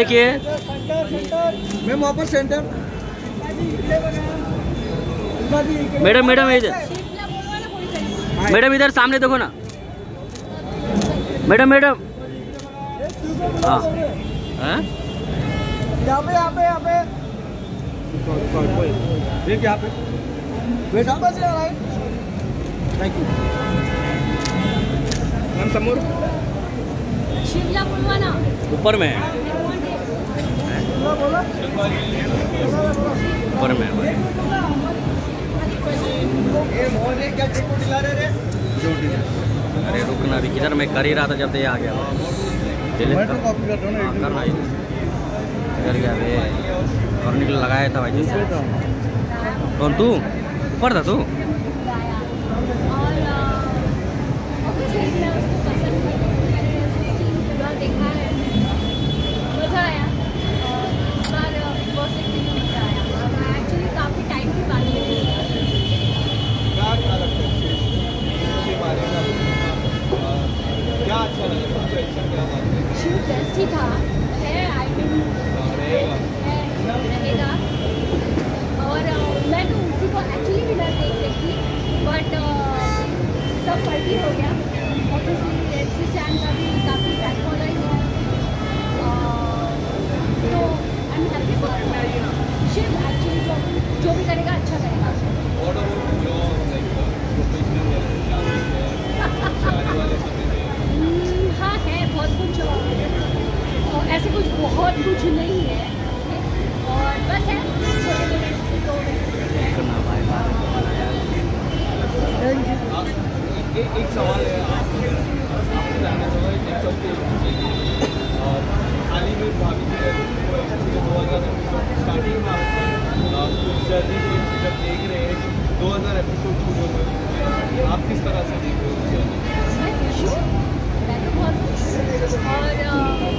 देखिए। मैम वहाँ पर सेंटर मैडम मैडम इधर। मैडम इधर सामने देखो ना। Madam madam. हाँ। हाँ? यहाँ पे यहाँ पे यहाँ पे। यहाँ थैंक यू मैम समोर। शिवला ऊपर में। है ऊपर में है रे अरे रुकना भी किधर मैं कर ही रहा था जब ये आ गया। मैं तो कर हूँ हाँ, करना ही गया करने के लिए लगाया था भाई। जी कौन तू? ऊपर था तू और ऑब्वियसली मैं उसको पसंद करती हूँ मैंने उसकी पूरा देखा है मज़ा आया इस बार बहुत से दिन मज़ा आया एक्चुअली काफ़ी टाइम के बाद ये क्या अच्छा लगता है इसके बारे में आप, अ, क्या अच्छा लगा सबसे अच्छा क्या बात है शिव बेस्ट ही था है आई मीन है रहेगा और अ, मैं तो उसी को एक्चुअली भी डर देख रही थी बट हो गया। ऑब्वियसली एड्सी स्टैंड का भी काफ़ी बैक फॉलोइंग है। तो I am happy for Shiv actually जो जो भी करेगा अच्छा करेगा। हम्म, हाँ है बहुत कुछ और ऐसे कुछ बहुत कुछ नहीं है। और बस है छोटे छोटे तो करना भाई आप एक एक सवाल है ही में भाभी दो हज़ार स्टार्टिंग में आपको कुछ जर्नी को जब देख रहे हैं दो हज़ार एपिसोड पूरे हो आप किस तरह से देख रहे हो? मैं मैं और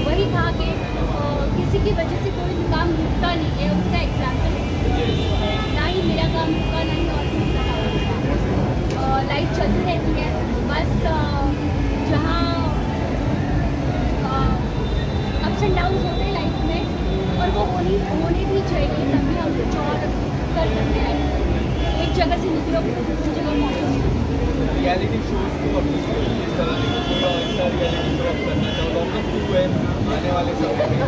वही था कि किसी की वजह से कोई काम रुकता नहीं है उसका एग्ज़ाम्पल ना ही मेरा काम रुका ना ही और किसी लाइफ चलती रहती है बस अ, जहाँ अप्स एंड डाउन होते हैं लाइफ में और वो होनी होने भी चाहिए तभी हम कुछ और कर सकते हैं एक जगह से निकलो दूसरी जगह पहुँचो रियलिटी शोज़ को अपनी तरह ऐसा रियलिटी शो आप करना चाहो लॉकअप टू है आने वाले समय में।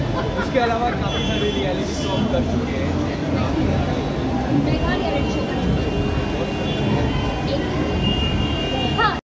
उसके अलावा काफ़ी सारे रियलिटी शो आप कर चुके हैं। मैं कहाँ रियलिटी शो कर चुकी हूँ